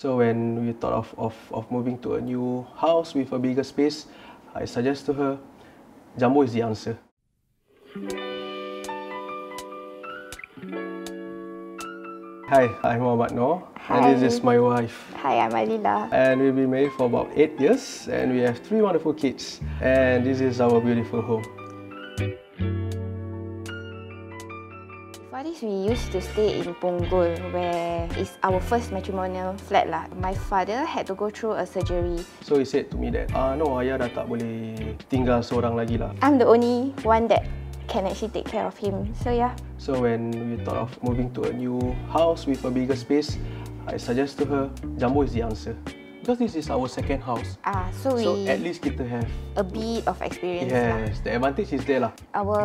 So when we thought of, of, of moving to a new house with a bigger space, I suggest to her, Jumbo is the answer. Hi, I'm Muhammad Noor, and this is my wife. Hi, I'm Alila. And we've been married for about eight years, and we have three wonderful kids. And this is our beautiful home. For this, we used to stay in Punggol, where it's our first matrimonial flat lah. My father had to go through a surgery. So he said to me that, ah no, ayah dah tak boleh tinggal seorang lagi lah. I'm the only one that can actually take care of him. So yeah. So when we thought of moving to a new house with a bigger space, I suggest to her, Jumbo is the answer. Because this is our second house. Ah, so we So at least kita have a bit of experience lah. Yes, the advantage is there lah. Our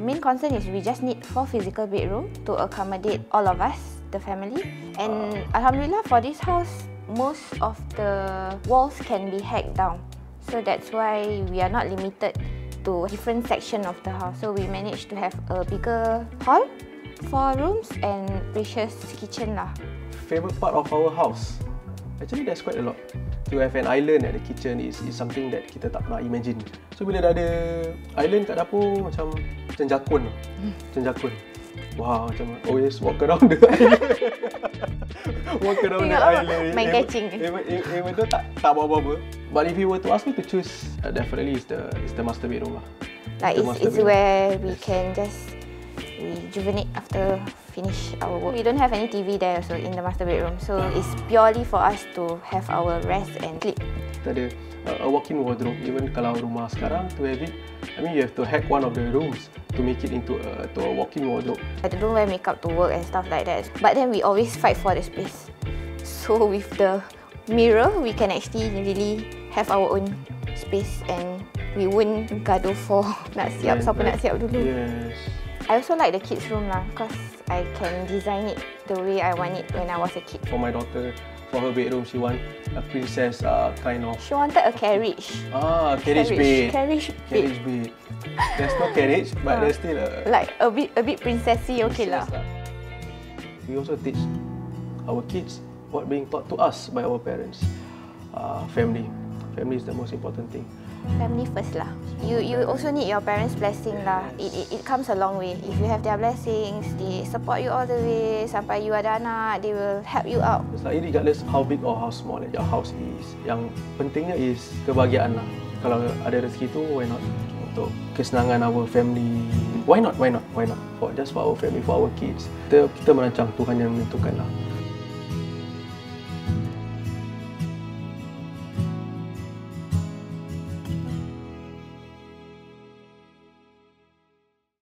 main concern is we just need four physical bedroom to accommodate all of us, the family. And alhamdulillah for this house, most of the walls can be hacked down. So that's why we are not limited to different section of the house. So we managed to have a bigger hall, four rooms and spacious kitchen lah. Favorite part of our house? Actually, there's quite a lot. To have an island at the kitchen is, is something that kita tak pernah imagine. So bila dah ada island kat dapur macam macam jakun. Macam jakun. Wow, macam always walk around the island. walk around the island. Main catching. Even, even, even though tak tak bawa apa-apa. But if you were to ask me to choose, uh, definitely is the is the master bedroom lah. Like The it's, it's bedroom. where we can just rejuvenate after finish our work. We don't have any TV there also in the master bedroom. So it's purely for us to have our rest and sleep. Kita ada uh, a walk-in wardrobe. Even kalau rumah sekarang to have it, I mean you have to hack one of the rooms to make it into a to a walk-in wardrobe. I don't wear makeup to work and stuff like that. But then we always fight for the space. So with the mirror, we can actually really have our own space and we won't gaduh for nak siap, siapa nak siap dulu. Yes. I also like the kids room lah because I can design it the way I want it when I was a kid. For my daughter, for her bedroom, she want a princess uh, kind of She wanted a carriage. ah carriage, bed. Carriage bed. Carriage bed. There's no carriage, but Ah. there's still a Like a bit a bit princessy okay lah. princess We also teach our kids what being taught to us by our parents. Uh, family. Family is the most important thing. Family first lah. You you also need your parents' blessing lah. It, it it comes a long way. If you have their blessings, they support you all the way sampai you ada anak, they will help you out. It's like regardless how big or how small your house is, yang pentingnya is kebahagiaan lah. Kalau ada rezeki tu, why not? Untuk kesenangan our family. Why not? Why not? Why not? For just for our family, for our kids. Kita kita merancang Tuhan yang menentukan lah.